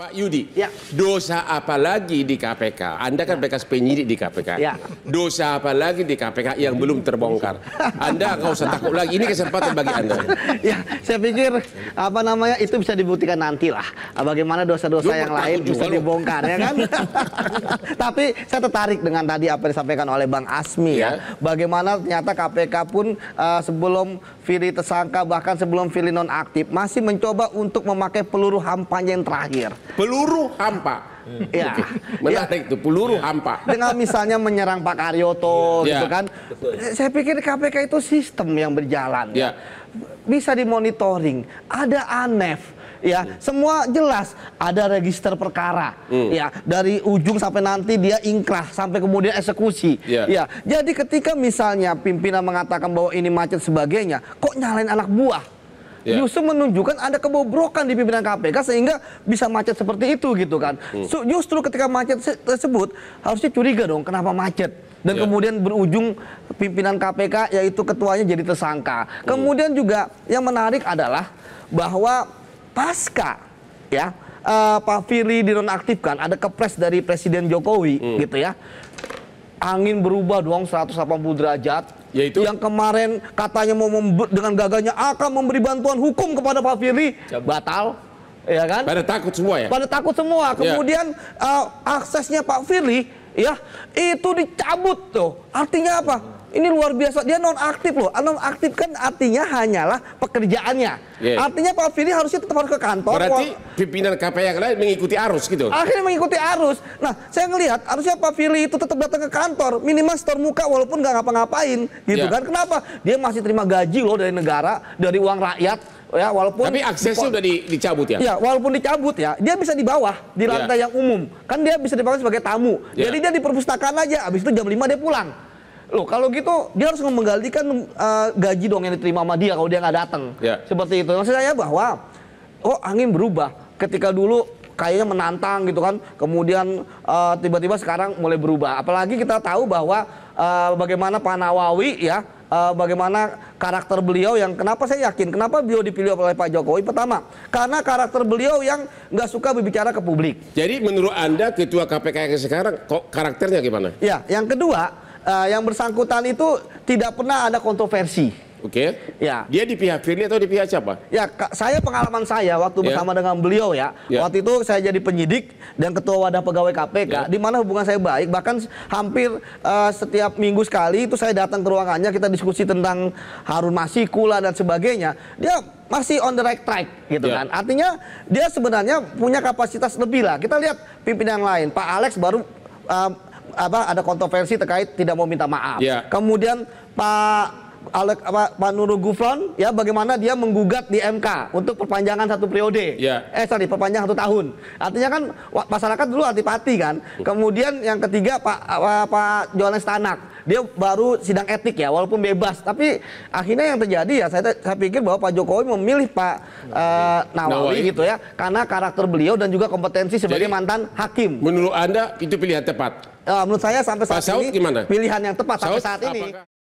Pak Yudi, Ya. dosa apa lagi di KPK? Anda kan bekas penyidik di KPK. Ya. Dosa apa lagi di KPK yang belum terbongkar? Anda nggak usah takut lagi. Ini kesempatan bagi Anda. ya, saya pikir apa namanya itu bisa dibuktikan nanti lah. Bagaimana dosa-dosa yang lain bisa lu. dibongkar ya kan? Tapi saya tertarik dengan tadi apa yang disampaikan oleh Bang Asmi ya. Ya. Bagaimana ternyata KPK pun eh, sebelum Firly tersangka bahkan sebelum Firly nonaktif masih mencoba untuk memakai peluru hampanya yang terakhir. Peluru hampa. Ya. Menarik itu peluru hampa. dengan misalnya menyerang Pak Karyoto Ya. gitu kan. Saya pikir KPK itu sistem yang berjalan Ya. Bisa dimonitoring, ada ANEF ya, semua jelas ada register perkara Hmm. ya dari ujung sampai nanti dia ingkrah sampai kemudian eksekusi Ya. ya. Jadi ketika misalnya pimpinan mengatakan bahwa ini macet sebagainya, kok nyalain anak buah? Ya. Justru menunjukkan ada kebobrokan di pimpinan KPK sehingga bisa macet seperti itu gitu kan. Hmm. So, justru ketika macet se- tersebut harusnya curiga dong kenapa macet dan Ya. kemudian berujung pimpinan KPK yaitu ketuanya jadi tersangka. Hmm. Kemudian juga yang menarik adalah bahwa pasca ya eh, Pak Firly dinonaktifkan ada kepres dari Presiden Jokowi Hmm. gitu ya. Angin berubah dong 180 derajat. Yaitu? yang kemarin katanya mau dengan gagahnya akan memberi bantuan hukum kepada Pak Firly batal ya kan? Pada takut semua ya? pada takut semua. Kemudian uh, aksesnya Pak Firly ya itu dicabut tuh. Artinya apa? Ini luar biasa. Dia non aktif loh. Non aktif kan artinya hanyalah pekerjaannya. Yeah. Artinya Pak Firly harusnya tetap harus ke kantor. Berarti pimpinan KPK yang lain mengikuti arus gitu? akhirnya mengikuti arus. Nah, saya ngelihat harusnya Pak Firly itu tetap datang ke kantor, minimal setor muka walaupun nggak ngapa-ngapain, gitu Ya. kan? Kenapa? Dia masih terima gaji loh dari negara, dari uang rakyat, ya walaupun Tapi aksesnya udah di- dicabut ya? Ya, walaupun dicabut ya, dia bisa di bawah, di Ya. lantai yang umum. Kan dia bisa dipakai sebagai tamu. Ya. Jadi dia di perpustakaan aja, habis itu jam 5 dia pulang. Loh, kalau gitu dia harus menggantikan eh, gaji dong yang diterima sama dia kalau dia nggak datang. Ya. Seperti itu. Maksud saya bahwa oh angin berubah ketika dulu kayaknya menantang gitu kan, kemudian eh, tiba-tiba sekarang mulai berubah. Apalagi kita tahu bahwa eh, bagaimana Pak Nawawi ya, eh, bagaimana karakter beliau yang kenapa saya yakin kenapa beliau dipilih oleh Pak Jokowi pertama karena karakter beliau yang nggak suka berbicara ke publik. Jadi menurut Anda ketua KPK yang sekarang kok karakternya gimana? Ya, yang kedua eh, yang bersangkutan itu tidak pernah ada kontroversi. Oke? Ya. Dia di pihak Firly atau di pihak siapa? Ya, Kak, saya pengalaman saya waktu Ya. bersama dengan beliau ya. Ya. Waktu itu saya jadi penyidik dan ketua wadah pegawai KPK, Ya. di mana hubungan saya baik. Bahkan hampir eh, setiap minggu sekali itu saya datang ke ruangannya, kita diskusi tentang Harun Masiku lah dan sebagainya. Dia masih on the right track gitu Ya. kan. Artinya dia sebenarnya punya kapasitas lebih lah. Kita lihat pimpinan lain. Pak Alex baru eh, apa ada kontroversi terkait tidak mau minta maaf. Ya. Kemudian Pak Alek apa Pak Nurul Gufron ya bagaimana dia menggugat di MK untuk perpanjangan satu periode. Ya. Eh sorry perpanjangan satu tahun. Artinya kan masyarakat dulu antipati kan. Kemudian yang ketiga Pak apa, Pak Johannes Tanak dia baru sidang etik ya walaupun bebas tapi akhirnya yang terjadi ya saya saya pikir bahwa Pak Jokowi memilih Pak eh, Nawawi, Nawawi. gitu ya karena karakter beliau dan juga kompetensi sebagai Jadi- mantan hakim. Menurut Anda itu pilihan tepat? Eh, menurut saya sampai Pak saat Saud ini gimana? pilihan yang tepat sampai Saud, saat ini. apakah-